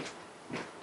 えっ?